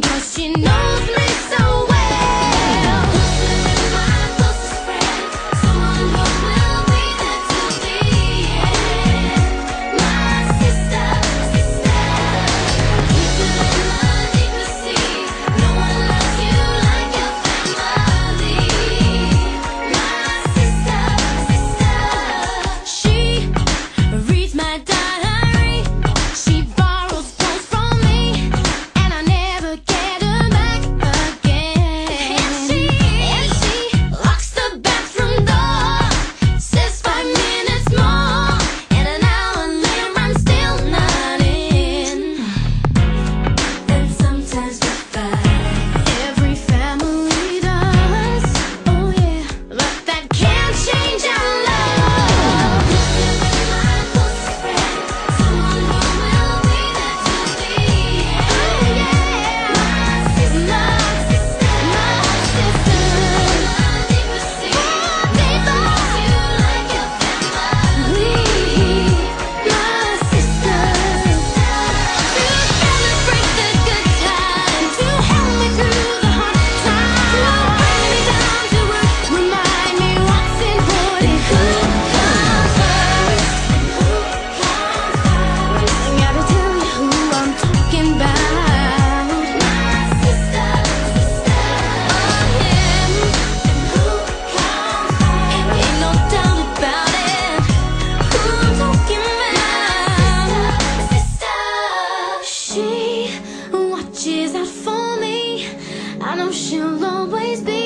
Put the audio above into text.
Cause she knows me I know she'll always be